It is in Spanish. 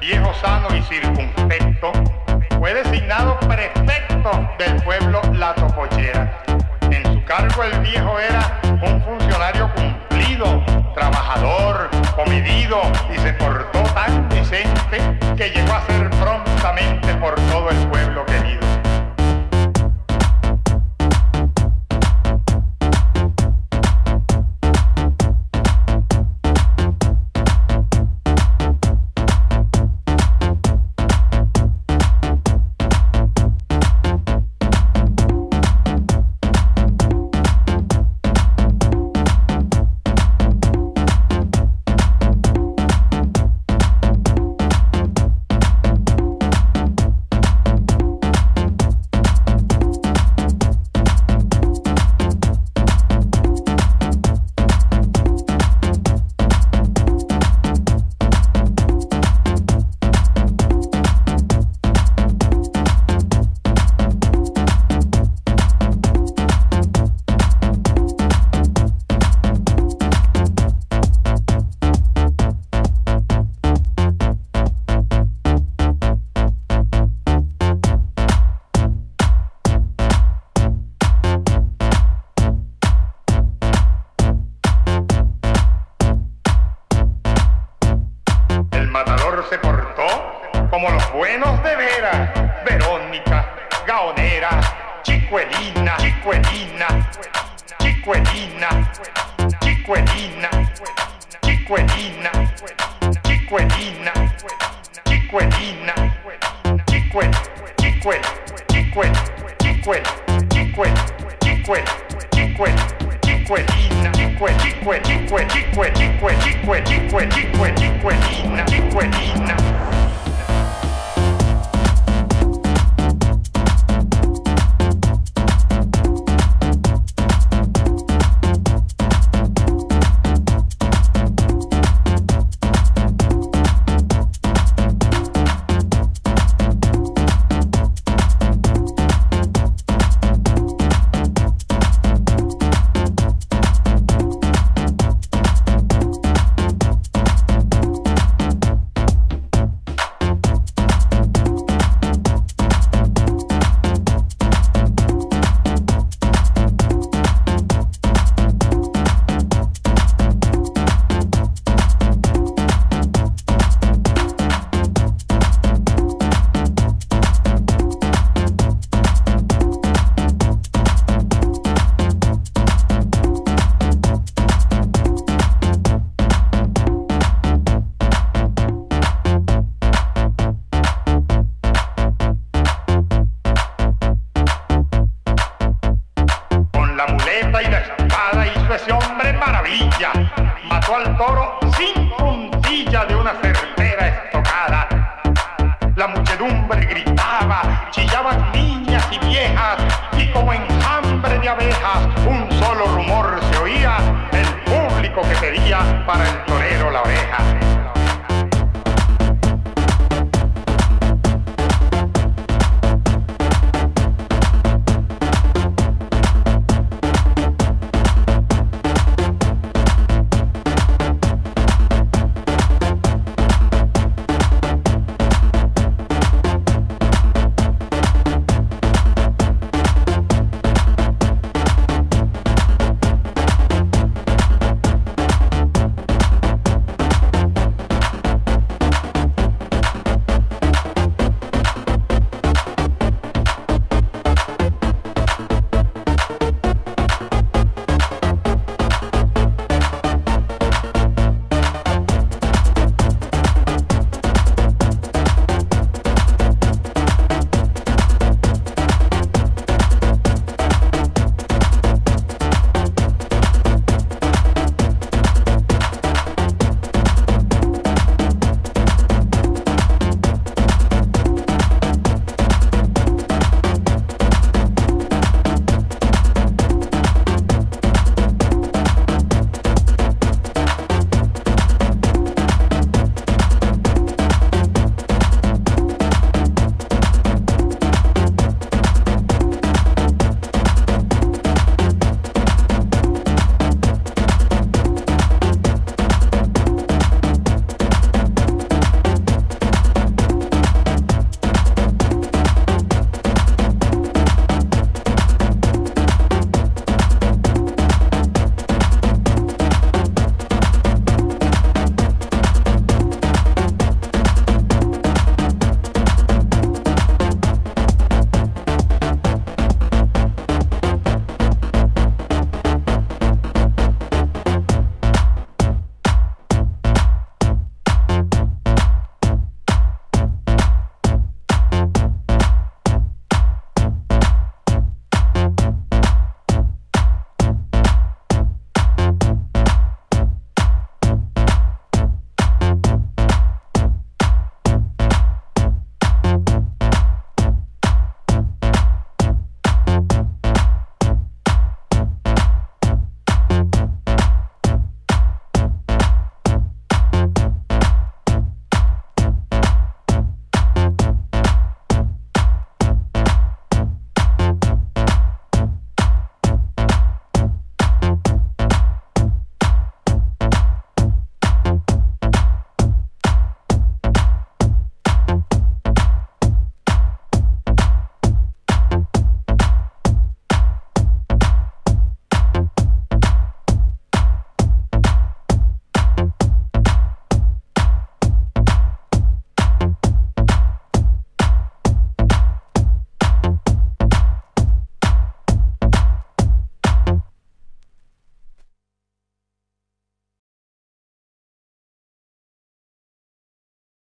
Viejo sano y circunspecto, fue designado prefecto del pueblo La Topochera. En su cargo el viejo era un funcionario cumplido, trabajador, comedido y se portó tan decente que llegó a ser prontamente por todo el pueblo como los buenos de veras. Verónica, Gaonera, Chicuelina, Chicuelina, Chicuelina, Chicuelina, Chicuelina, Chicuelina, Chicuelina, Chicuel, Chicuel, Chicuel, Chicuel, Chicuel, Chicuel, Chicuel. Chicuelina, chicuel, chicuel, chicuel, chicuel, chicuel, chicuel, chicuel, chicuel, chicuelina, chicuelina. Muleta y espada hizo ese hombre maravilla. Mató al toro sin puntilla de una certera estocada. La muchedumbre gritaba, chillaban niñas y viejas, y como enjambre de abejas, un solo rumor se oía, el público que pedía para el torero la oreja.